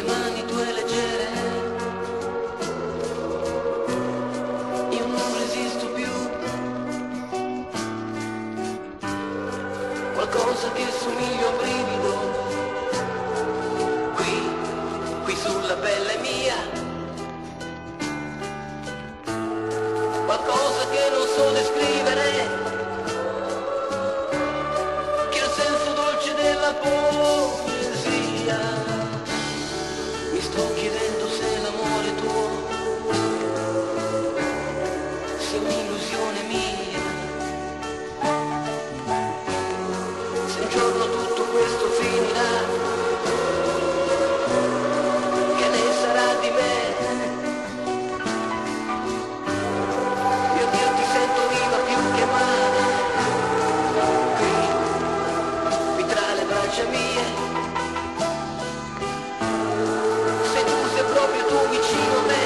le mani tue leggere. Io non resisto più. Qualcosa che somiglia a un brivido. Qui, qui sulla pelle mia. Qualcosa che non so descrivere. Che il senso dolce della voce. spoke it. vicino